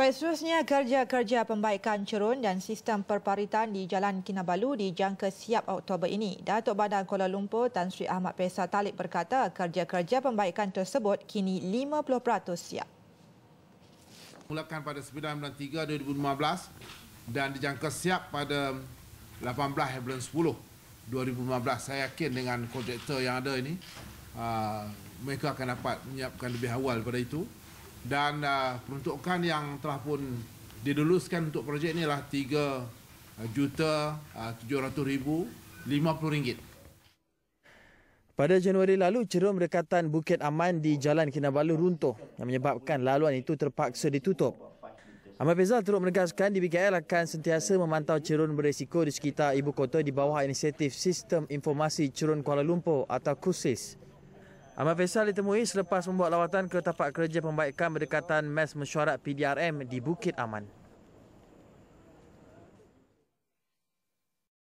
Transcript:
Baik, seterusnya kerja-kerja pembaikan cerun dan sistem perparitan di Jalan Kinabalu dijangka siap Oktober ini. Datuk Badan Kuala Lumpur Tan Sri Ahmad Faisal Talib berkata kerja-kerja pembaikan tersebut kini 50% siap. Mulakan pada 9 bulan 3 2015 dan dijangka siap pada 18 bulan 10 2015. Saya yakin dengan kontraktor yang ada ini uh, mereka akan dapat menyiapkan lebih awal pada itu dan uh, peruntukan yang telah pun diluluskan untuk projek ini adalah 3 uh, juta uh, 700 ribu 50 ringgit. Pada Januari lalu, cerun berdekatan Bukit Aman di Jalan Kinabalu runtuh yang menyebabkan laluan itu terpaksa ditutup. Ahmad Fezal turut menegaskan DBKL akan sentiasa memantau cerun berisiko di sekitar ibu kota di bawah inisiatif Sistem Informasi Cerun Kuala Lumpur atau KUSIS. Ahmad Faisal ditemui selepas membuat lawatan ke tapak kerja pembaikan berdekatan Mes Mesyuarat PDRM di Bukit Aman.